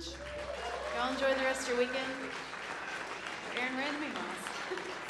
much. Y'all enjoy the rest of your weekend. Aaron Randoming